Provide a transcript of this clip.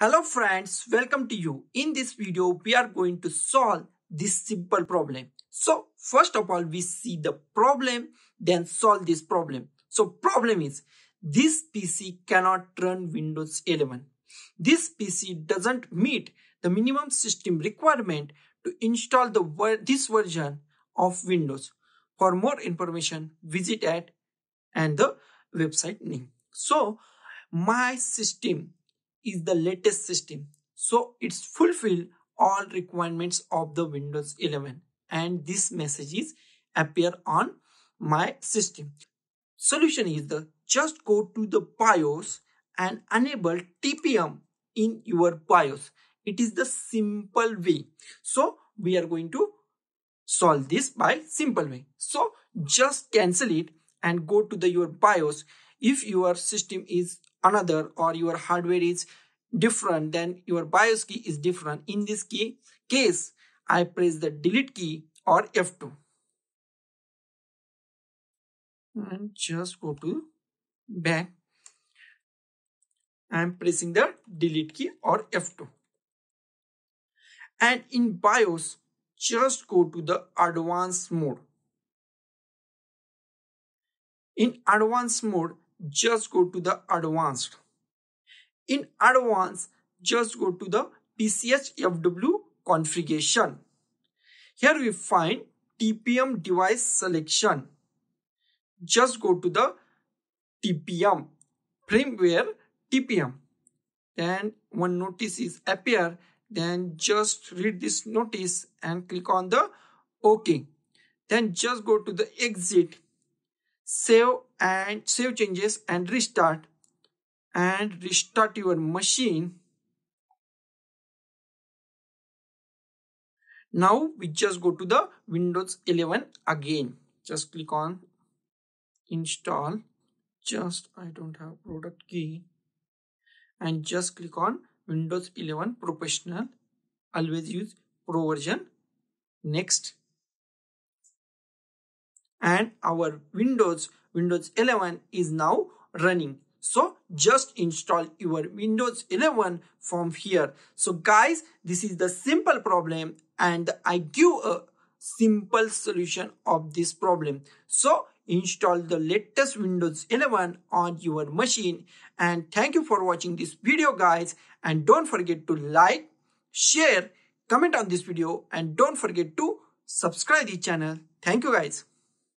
Hello friends, welcome to you. In this video, we are going to solve this simple problem. So first of all, we see the problem, then solve this problem. So problem is, this PC cannot run Windows 11. This PC doesn't meet the minimum system requirement to install the this version of Windows. For more information, visit at and the website name. So my system is the latest system. So it's fulfill all requirements of the Windows 11 and this messages appear on my system. Solution is the just go to the BIOS and enable TPM in your BIOS. It is the simple way. So we are going to solve this by simple way. So just cancel it and go to the your BIOS. If your system is another or your hardware is different then your BIOS key is different. In this key, case, I press the delete key or F2. And just go to back. I am pressing the delete key or F2. And in BIOS, just go to the advanced mode. In advanced mode, just go to the advanced. In advance, just go to the PCHFW configuration. Here we find TPM device selection. Just go to the TPM, firmware TPM. Then one notice is appear. Then just read this notice and click on the OK. Then just go to the exit, save and save changes and restart and restart your machine. Now we just go to the Windows 11 again. Just click on install. Just I don't have product key and just click on Windows 11 Professional. Always use Pro version. Next. And our Windows Windows 11 is now running. So just install your Windows 11 from here. So guys, this is the simple problem and I give a simple solution of this problem. So install the latest Windows 11 on your machine and thank you for watching this video guys and don't forget to like, share, comment on this video and don't forget to subscribe the channel. Thank you guys.